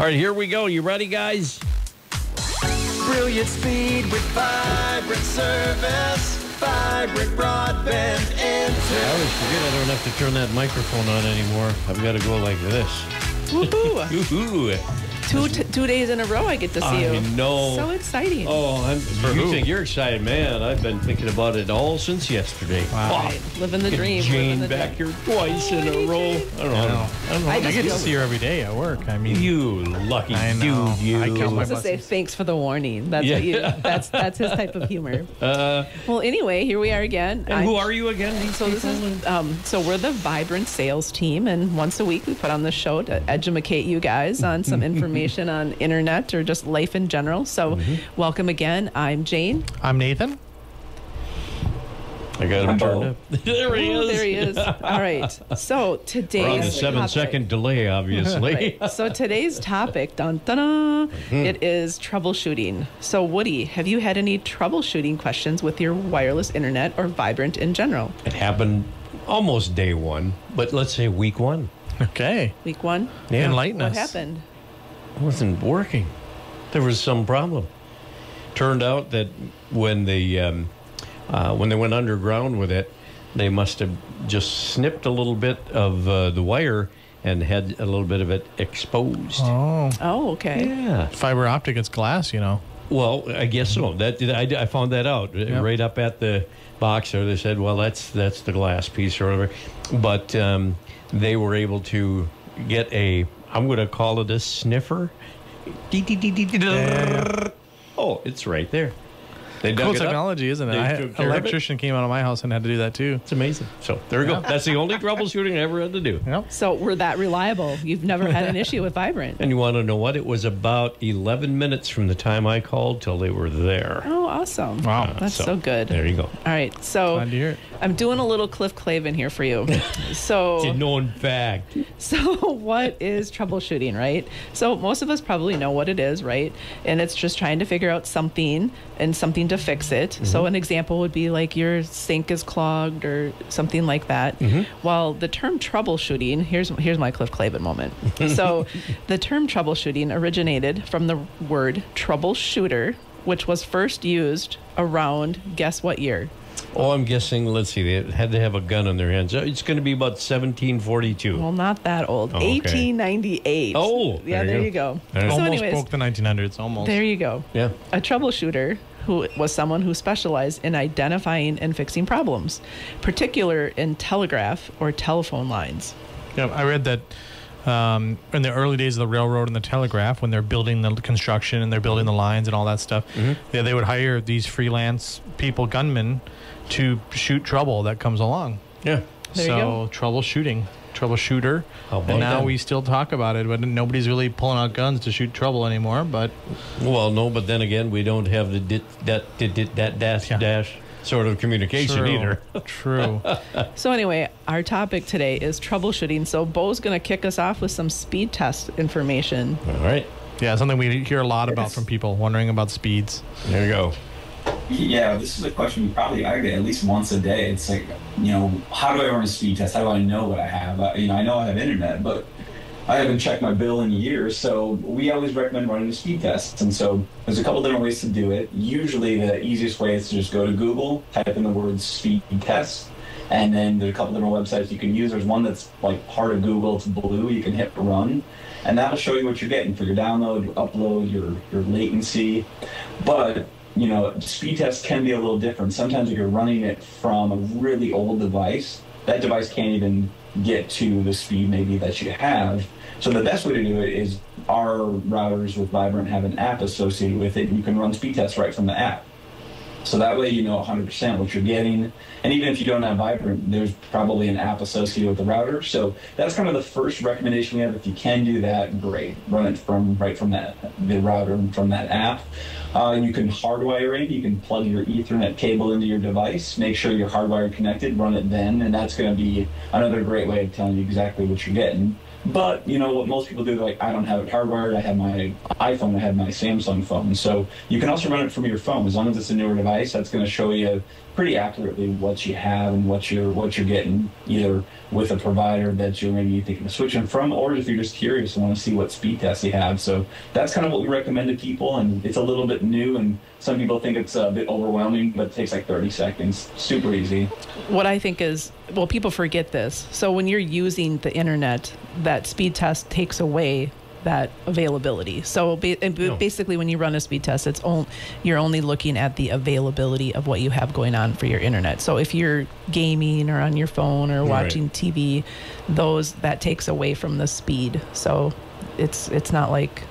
All right, here we go. You ready, guys? Brilliant speed with vibrant service. Vibrant broadband I always forget I don't have to turn that microphone on anymore. I've got to go like this. Woohoo! Ooh, two t- two days in a row I get to see I you. know. So exciting. Oh, I'm, you who? think you're excited, man? I've been thinking about it all since yesterday. Wow. Wow. Right. Living the dream. Jane living the back dream. here twice Oh, in a row. Jane. I don't know. I I don't know. I how I just get to see her every day at work. I mean, You lucky I know. dude, you. I count my Supposed to say thanks for the warning. That's Yeah. what you. That's that's his type of humor. Uh, Well, anyway, here we are again. and who are you again? So this is um, so we're the vibrant sales team, and once a week we put on the show to educate you guys on some information on internet or just life in general. So, Mm-hmm. welcome again. I'm Jane. I'm Nathan. I got him I'm turned up. there he Ooh, is. there he is. All right. So today's We're on the seven topic- second delay, obviously. Right. So today's topic, dun, dun, dun, Mm-hmm. it is troubleshooting. So Woody, have you had any troubleshooting questions with your wireless internet or Vibrant in general? It happened almost day one, but let's say week one. Okay. Week one, Yeah. Enlighten what us. happened? It wasn't working. There was some problem. Turned out that when they um, uh, when they went underground with it, they must have just snipped a little bit of uh, the wire and had a little bit of it exposed. Oh, Oh, okay. Yeah. fiber optic. It's glass, you know. Well, I guess so. That I, I found that out uh, right up at the box there. They said, "Well, that's that's the glass piece or whatever," but um, they were able to get a. I'm going to call it a sniffer. Yeah. Oh, it's right there. They dug Cool it up. technology, isn't it? They I, took care it. electrician came out of my house and had to do that too. It's amazing. So there we go. That's the only troubleshooting I ever had to do. Yep. So we're that reliable. You've never had an issue with Vibrant. And you want to know what? It was about 11 minutes from the time I called till they were there. Oh, awesome. Wow. Uh, That's so, good. There you go. All right. So Glad to hear it. I'm doing a little Cliff Clavin here for you. So it's a Known fact. So, what is troubleshooting, right? So, most of us probably know what it is, right? And it's just trying to figure out something and something to fix it. So, mm-hmm. an example would be like your sink is clogged or something like that. Mm-hmm. While the term troubleshooting, here's here's my Cliff Clavin moment. so, the term troubleshooting originated from the word troubleshooter, which was first used around guess what year? Oh, I'm guessing, let's see, they had to have a gun in their hands. It's going to be about 1742. Well, not that old. Oh, okay. 1898. Oh, yeah, there there you you go. go. All right. So, almost anyways, broke the 1900s. Almost. There you go. yeah. A troubleshooter who was someone who specialized in identifying and fixing problems, particular in telegraph or telephone lines. Yeah, I read that um, in the early days of the railroad and the telegraph, when they're building the construction and they're building the lines and all that stuff, yeah, they would hire these freelance people, gunmen, to shoot trouble that comes along. Yeah. There you so troubleshooting, troubleshooter, oh, How and now that? we still talk about it, but nobody's really pulling out guns to shoot trouble anymore. But Well, no, but then again, we don't have the dit, that, dit, dit, that, dash, Yeah. dash sort of communication true, either. true. So, anyway, our topic today is troubleshooting. So, Bo's going to kick us off with some speed test information. All right. Yeah, something we hear a lot about from people wondering about speeds. There you go. Yeah, this is a question probably I get at least once a day. It's like, you know, how do I run a speed test? How do I know what I have? Uh, you know, I know I have internet, but I haven't checked my bill in years. So we always recommend running a speed test. And so there's a couple different ways to do it. Usually the easiest way is to just go to Google, type in the word speed test, and then there's a couple different websites you can use. There's one that's like part of Google. It's blue. You can hit run, and that'll show you what you're getting for your download, your upload, your your latency. But you know, speed tests can be a little different. Sometimes if you're running it from a really old device, that device can't even get to the speed maybe that you have. So the best way to do it is our routers with Vibrant have an app associated with it, and you can run speed tests right from the app. So that way you know 100% what you're getting. And even if you don't have Vibrant, there's probably an app associated with the router. So that's kind of the first recommendation we have. If you can do that, great. Run it from right from that the router from that app. Uh, you can hardwire it. You can plug your Ethernet cable into your device. Make sure you're hardwired connected. Run it then, and that's going to be another great way of telling you exactly what you're getting. But you know what most people do? They're like, I don't have it hardwired. I have my iPhone. I have my Samsung phone. So you can also run it from your phone as long as it's a newer device. That's going to show you pretty accurately what you have and what you're what you're getting either with a provider that you're maybe thinking of switching from, or if you're just curious and want to see what speed tests you have. So that's kind of what we recommend to people, and it's a little bit new, and some people think it's a bit overwhelming, but it takes like 30 seconds. Super easy. what I think is, well, people forget this. So when you're using the internet, that speed test takes away that availability. So ba- No. basically, when you run a speed test, it's on, you're only looking at the availability of what you have going on for your internet. So if you're gaming or on your phone or Right. watching TV, those that takes away from the speed. So it's it's not like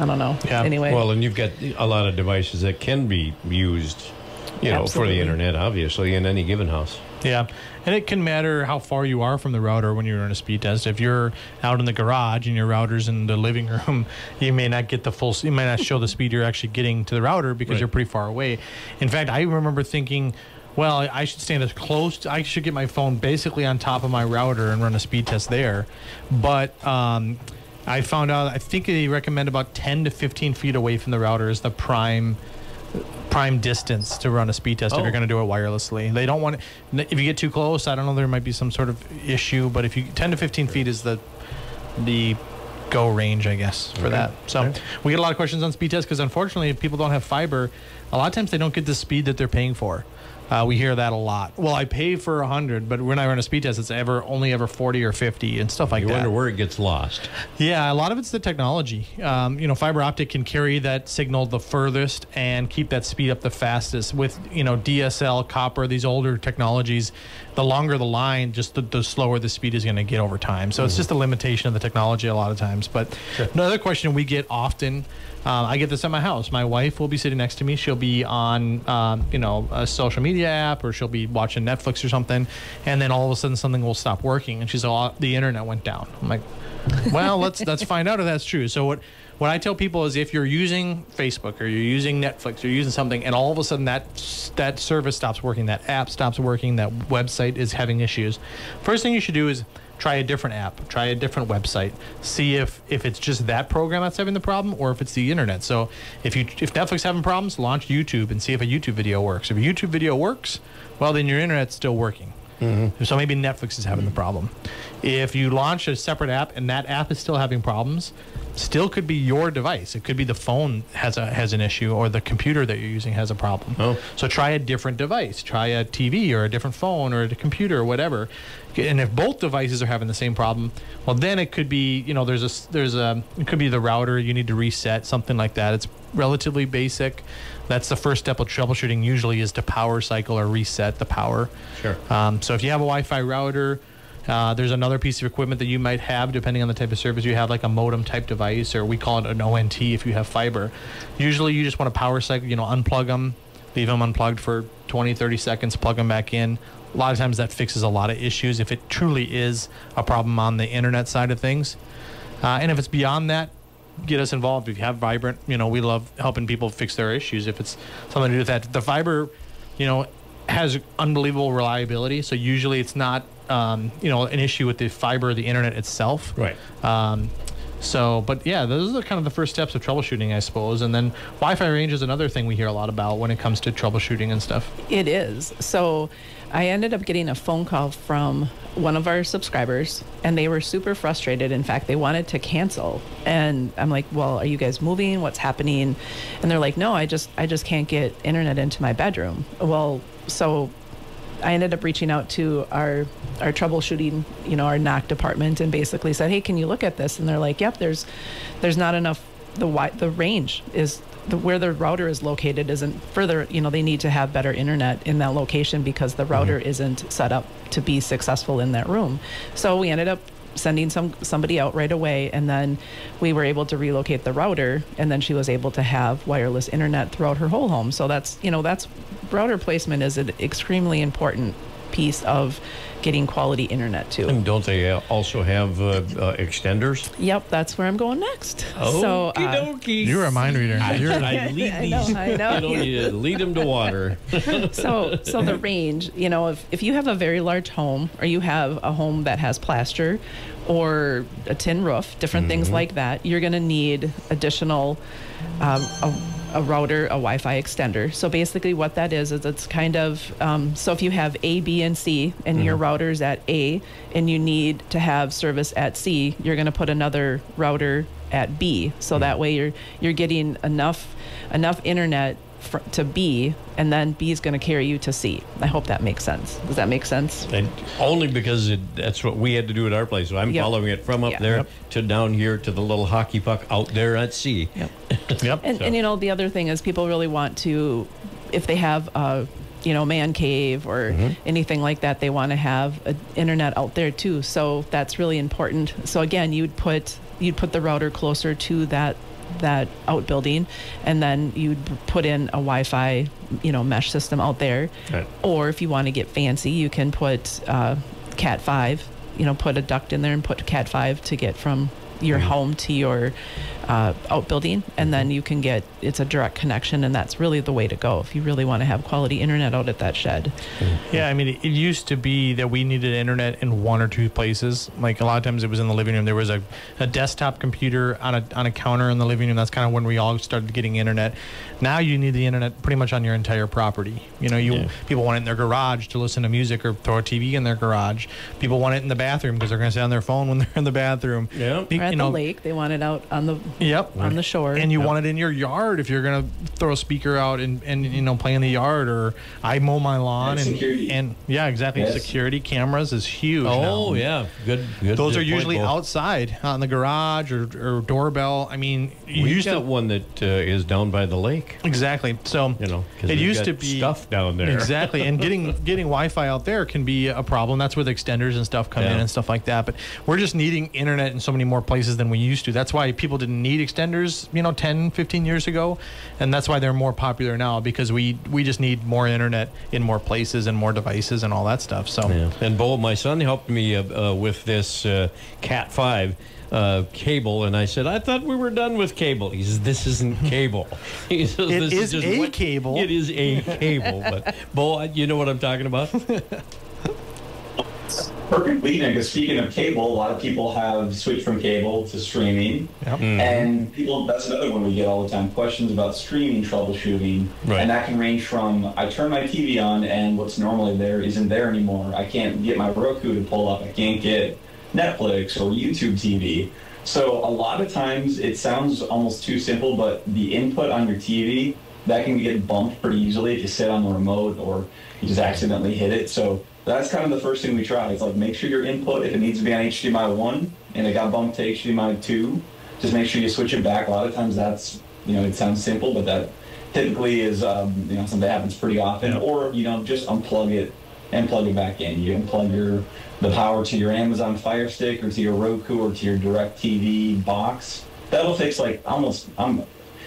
I don't know. Yeah. Anyway, Well, and you've got a lot of devices that can be used, you know, for the internet, obviously, in any given house. Yeah, and it can matter how far you are from the router when you're in a speed test. If you're out in the garage and your router's in the living room, you may not get the full. You may not show the speed you're actually getting to the router because Right. you're pretty far away. In fact, I remember thinking. Well, I should stand as close. I should get my phone basically on top of my router and run a speed test there. But um, I found out. I think they recommend about 10 to 15 feet away from the router is the prime prime distance to run a speed test if Oh. you're going to do it wirelessly. They don't want it, if you get too close. I don't know. There might be some sort of issue, but if you 10 to 15 feet is the the go range, I guess, for Okay. that. So Okay. we get a lot of questions on speed tests because unfortunately, if people don't have fiber, a lot of times they don't get the speed that they're paying for. Uh, we hear that a lot. Well, I pay for a 100, but when I run a speed test, it's ever only ever 40 or 50 and stuff like You that. You wonder where it gets lost. Yeah, a lot of it's the technology. Um, you know, fiber optic can carry that signal the furthest and keep that speed up the fastest. With you know DSL, copper, these older technologies, the longer the line, just the, the slower the speed is going to get over time. So it's just a limitation of the technology a lot of times. But another question we get often. Um, I get this at my house. My wife will be sitting next to me. She'll be on, um, you know, a social media app, or she'll be watching Netflix or something, and then all of a sudden something will stop working, and she's all, the internet went down. I'm like, well, let's let's find out if that's true. So what what I tell people is if you're using Facebook or you're using Netflix or you're using something and all of a sudden that that service stops working, that app stops working, that website is having issues, first thing you should do is try a different app, try a different website, see if if it's just that program that's having the problem or if it's the internet. So if you if Netflix having problems, launch YouTube and see if a YouTube video works. If a YouTube video works, well then your internet's still working. Mm-hmm. So maybe Netflix is having the problem. If you launch a separate app and that app is still having problems, still could be your device. It could be the phone has a has an issue or the computer that you're using has a problem. Oh. So try a different device. Try a TV or a different phone or a computer or whatever. And if both devices are having the same problem, well then it could be, you know, there's a there's a it could be the router you need to reset, something like that. It's relatively basic. That's the first step of troubleshooting usually is to power cycle or reset the power. Sure. Um, so if you have a Wi-Fi router, uh, there's another piece of equipment that you might have, depending on the type of service you have, like a modem type device, or we call it an ONT if you have fiber. Usually, you just want to power cycle, you know, unplug them, leave them unplugged for 20, 30 seconds, plug them back in. A lot of times that fixes a lot of issues if it truly is a problem on the internet side of things. Uh, and if it's beyond that, get us involved. If you have Vibrant, you know, we love helping people fix their issues. If it's something to do with that, the fiber, you know, has unbelievable reliability. So usually it's not, um, you know, an issue with the fiber or the internet itself. Right. Um, so, but yeah, those are kind of the first steps of troubleshooting, I suppose. And then Wi-Fi range is another thing we hear a lot about when it comes to troubleshooting and stuff. It is. So I ended up getting a phone call from one of our subscribers and they were super frustrated. In fact, they wanted to cancel. And I'm like, "Well, are you guys moving? What's happening?" And they're like, "No, I just I just can't get internet into my bedroom." Well, so I ended up reaching out to our our troubleshooting, you know, our NOC department, and basically said, "Hey, can you look at this?" And they're like, "Yep, there's there's not enough. The wi- the range is the, where the router is located isn't further. You know, they need to have better internet in that location because the mm-hmm. router isn't set up to be successful in that room. So we ended up sending some somebody out right away and then we were able to relocate the router and then she was able to have wireless internet throughout her whole home. So that's you know that's router placement is an extremely important piece of getting quality internet too. And don't they uh, also have uh, uh, extenders? Yep, that's where I'm going next. so uh, Okie You're a mind reader. You're, I lead I know, these. I know. You know, you lead them to water. so so the range you know if, if you have a very large home or you have a home that has plaster or a tin roof different things like that you're going to need additional um, a, a router a wi-fi extender so basically what that is is it's kind of um, so if you have a b and c and your router's at a and you need to have service at c you're going to put another router at b so that way you're you're getting enough enough internet fr- to B, and then B is going to carry you to C. I hope that makes sense. Does that make sense? And only because it, that's what we had to do at our place. So I'm Yep. following it from up Yeah. there Yep. to down here to the little hockey puck out there at sea. Yep. And, So- and you know, the other thing is people really want to, if they have a, you know, man cave or anything like that, they want to have a internet out there too. So that's really important. So again, you'd put you'd put the router closer to that that outbuilding, and then you'd put in a Wi-Fi, you know, mesh system out there. Right. Or if you want to get fancy, you can put uh, Cat five. You know, put a duct in there and put Cat five to get from your mm-hmm. home to your uh, outbuilding, and mm-hmm. then you can get it's a direct connection, and that's really the way to go if you really want to have quality internet out at that shed. Mm-hmm. Yeah, I mean, it, it used to be that we needed internet in one or two places. Like a lot of times, it was in the living room. There was a, a desktop computer on a on a counter in the living room. That's kind of when we all started getting internet. Now you need the internet pretty much on your entire property. You know, you Yeah. people want it in their garage to listen to music or throw a TV in their garage. People want it in the bathroom because they're going to sit on their phone when they're in the bathroom. Yeah. Be- at you know, the lake, they want it out on the Yep. on the shore. And you Yep. want it in your yard if you're gonna throw a speaker out and, and you know play in the yard or I mow my lawn And and security. and yeah exactly Yes. security cameras is huge. Oh now. yeah, good. Good. Those are usually Bo. outside on the garage or, or doorbell. I mean, you We used got to one that uh, is down by the lake. exactly. So You know it used got to be stuff down there. Exactly, and getting getting Wi-Fi out there can be a problem. That's where the extenders and stuff come in and stuff like that. But we're just needing internet in so many more places than we used to. That's why people didn't need extenders, you know, 10, 15 years ago, and that's why they're more popular now because we we just need more internet in more places and more devices and all that stuff. So Yeah. And Bo, my son helped me uh, uh, with this uh, Cat Five. Uh, cable and I said I thought we were done with cable. He says this isn't cable. He says It this is just a what- cable." It is a cable. But Bo, you know what I'm talking about? Perfect lead in because speaking of cable, a lot of people have switched from cable to streaming. Yep. Mm-hmm. And people, that's another one we get all the time questions about streaming troubleshooting. Right. And that can range from I turn my TV on and what's normally there isn't there anymore. I can't get my Roku to pull up. I can't get Netflix or YouTube TV. So a lot of times it sounds almost too simple, but the input on your TV that can get bumped pretty easily if you sit on the remote or you just accidentally hit it. So that's kind of the first thing we try. It's like make sure your input, if it needs to be on HDMI one and it got bumped to HDMI two, just make sure you switch it back. A lot of times that's you know it sounds simple, but that typically is um, you know something that happens pretty often. Or you know just unplug it and plug it back in. You unplug your the power to your Amazon Fire Stick or to your Roku or to your DirecTV box. That'll fix like almost I'm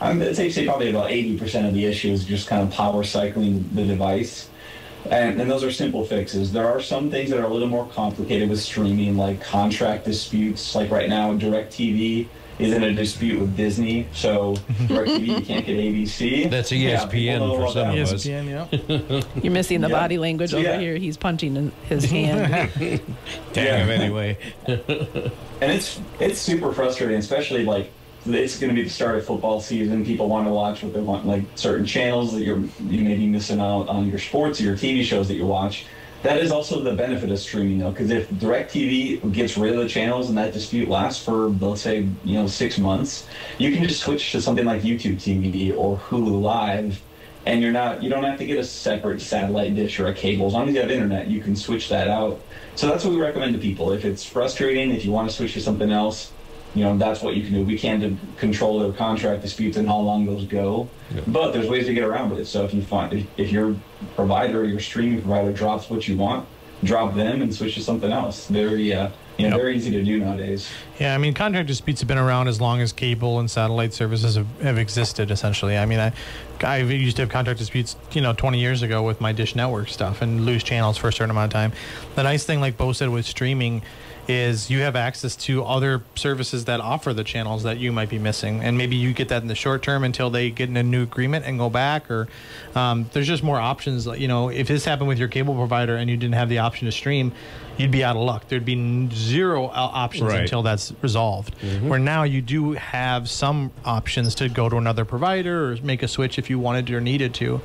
I'd say say probably about 80% of the issues just kind of power cycling the device. And, and those are simple fixes. There are some things that are a little more complicated with streaming, like contract disputes. Like right now, DirecTV is in a dispute with Disney, so DirecTV you can't get ABC. That's Yeah, ESPN people know for some that. of us. ESPN, yeah. You're missing the Yeah. body language So, over yeah. here. He's punching in his hand. Damn. Yeah. Anyway. and it's it's super frustrating, especially like it's going to be the start of football season. People want to watch what they want, like certain channels that you're you may be missing out on your sports or your TV shows that you watch. That is also the benefit of streaming, though, because if DirecTV gets rid of the channels and that dispute lasts for, let's say, you know, six months, you can just switch to something like YouTube TV or Hulu Live, and you're not you don't have to get a separate satellite dish or a cable. As long as you have internet, you can switch that out. So that's what we recommend to people. If it's frustrating, if you want to switch to something else, you know that's what you can do. We can't control their contract disputes and how long those go, but there's ways to get around with it. So if you find if, if your provider, your streaming provider drops what you want, drop them and switch to something else. Very uh, you know, Yep. very easy to do nowadays. Yeah, I mean, contract disputes have been around as long as cable and satellite services have, have existed. Essentially, I mean, I I used to have contract disputes, you know, 20 years ago with my Dish Network stuff and lose channels for a certain amount of time. The nice thing, like Bo said, with streaming. Is you have access to other services that offer the channels that you might be missing, and maybe you get that in the short term until they get in a new agreement and go back, or um, there's just more options. You know, if this happened with your cable provider and you didn't have the option to stream, you'd be out of luck. There'd be zero options Right. until that's resolved. Where now you do have some options to go to another provider or make a switch if you wanted to or needed to.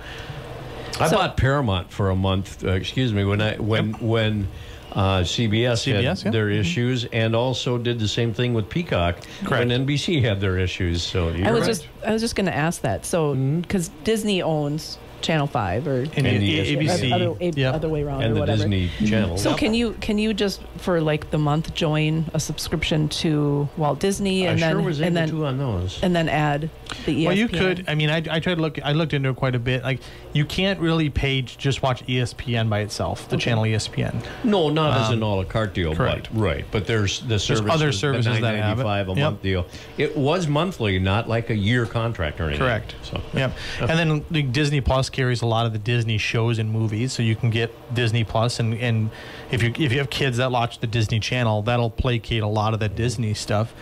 I So- bought Paramount for a month. Uh, excuse me when I when when uh, CBS, CBS, had yeah. their issues, and also did the same thing with Peacock Correct. when NBC had their issues. So you're I was right. just I was just going to ask that. So because Disney owns Channel Five or And, And the the ABC, other, a- yep. other way around and or the whatever. Disney Channel. So can you can you just for like the month join a subscription to Walt Disney I and then sure was and then to on those. and then add the E ESPN? Well, you could. I mean, I, I tried to look. I looked into it quite a bit. Like, you can't really pay to just watch ESPN by itself. The channel E ESPN. No, not as an a la carte deal, Um, correct. but right. But there's the service, other the services that have it. $9.95 a Yep. month deal. It was monthly, not like a year contract or anything. Correct. So Yep. And then the Disney Plus carries a lot of the Disney shows and movies, so you can get Disney Plus, and and if you if you have kids that watch the Disney Channel, that'll placate a lot of the Disney stuff.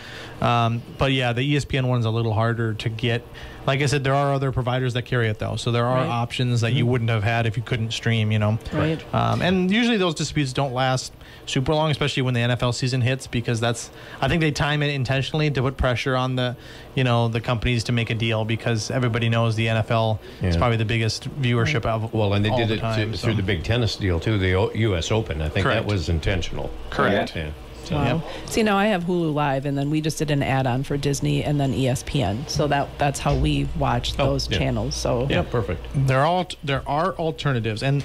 Um, but yeah, the ESPN one's a little harder to get. Like I said, there are other providers that carry it though, so there are Right. options that you wouldn't have had if you couldn't stream. You know. Right. Um, and usually those disputes don't last super long, especially when the NFL season hits, because that's I think they time it intentionally to put pressure on the, you know, the companies to make a deal because everybody knows the NFL is probably the biggest viewership of well, and they all did the it time, to, so. through the big tennis deal too, the U.S. Open. I think Correct. that was intentional. Correct. Yeah. So, Wow. Yep. See, now I have Hulu Live, and then we just did an add-on for Disney and then E ESPN. So that that's how we watch Oh, those yeah. channels. So Yeah, perfect. There are there are alternatives, and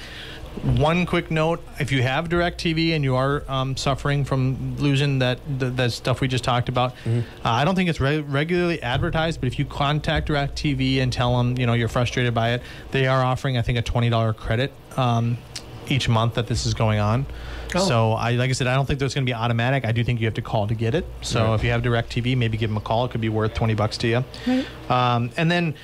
one quick note: if you have Directv and you are um, suffering from losing that the, that stuff we just talked about, uh, I don't think it's re- regularly advertised. But if you contact Directv and tell them you know you're frustrated by it, they are offering I think a twenty dollar credit um, each month that this is going on. Oh. So I like I said, I don't think there's going to be automatic. I do think you have to call to get it. So Right. if you have Directv, maybe give them a call. It could be worth twenty bucks to you. Um, and then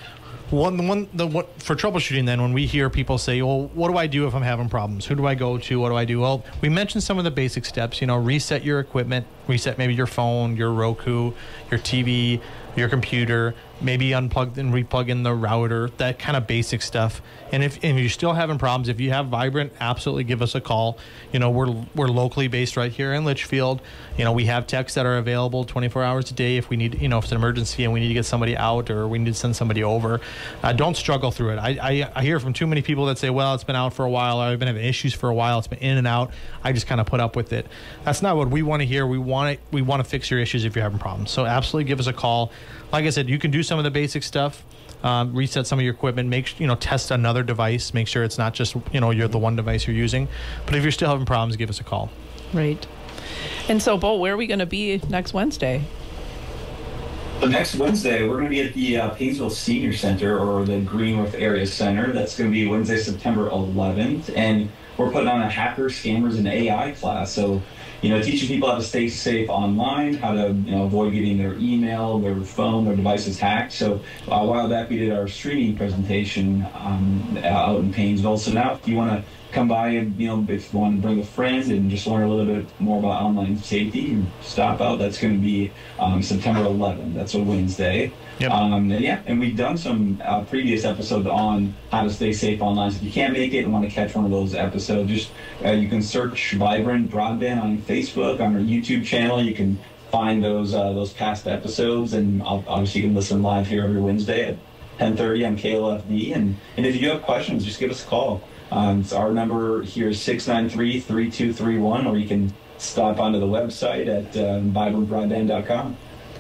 one, the one, the what for troubleshooting. Then when we hear people say, "Well, what do I do if I'm having problems? Who do I go to? What do I do?" Well, we mentioned some of the basic steps. You know, reset your equipment, reset maybe your phone, your Roku, your TV, your computer. Maybe unplug and replug in the router. That kind of basic stuff. And if, and you're still having problems, if you have Vibrant, absolutely give us a call. You know, we're we're locally based right here in Litchfield. You know, we have techs that are available 24 hours a day if we need, you know, if it's an emergency and we need to get somebody out or we need to send somebody over. Uh, don't struggle through it. I, I I hear from too many people that say, well, it's been out for a while. I've been having issues for a while. It's been in and out. I just kind of put up with it. That's not what we want to hear. We want to we want to fix your issues if you're having problems. So absolutely give us a call. Like I said, you can do some of the basic stuff um, reset some of your equipment make you know test another device make sure it's not just you know you're the one device you're using but if you're still having problems give us a call right. And so, Bo, where are we going to be next Wednesday? So next Wednesday, we're going to be at the uh, Paynesville Senior Center or the Greenworth Area Center. That's going to be Wednesday, September 11th, and we're putting on a hacker, scammers, and AI class. So, you know, teaching people how to stay safe online, how to you know avoid getting their email, their phone, their devices hacked. So a while back, we did our streaming presentation um, out in Paynesville. So now, if you want to come by and you know if you want to bring a friend and just learn a little bit more about online safety and stop out that's going to be um, september 11th that's a wednesday Yep. um, and yeah and we've done some uh, previous episodes on how to stay safe online so if you can't make it and want to catch one of those episodes just uh, you can search vibrant broadband on facebook on our youtube channel you can find those uh, those past episodes and obviously you can listen live here every wednesday at 10:30 on KLFD. And and if you have questions, just give us a call. Um, so our number here is 693-3231, or you can stop onto the website at uh, vibrantbroadband.com.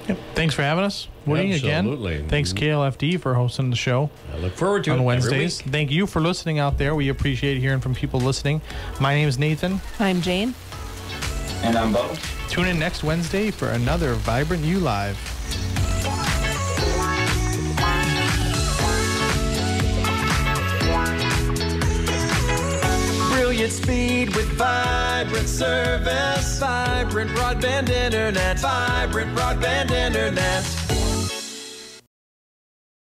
yep. thanks for having us woody Absolutely. again thanks klfd for hosting the show I look forward to it on every wednesdays week. thank you for listening out there we appreciate hearing from people listening my name is nathan I'm Jane. And I'm Bo. tune in next wednesday for another vibrant you live Speed with vibrant service. Vibrant broadband internet. Vibrant broadband internet.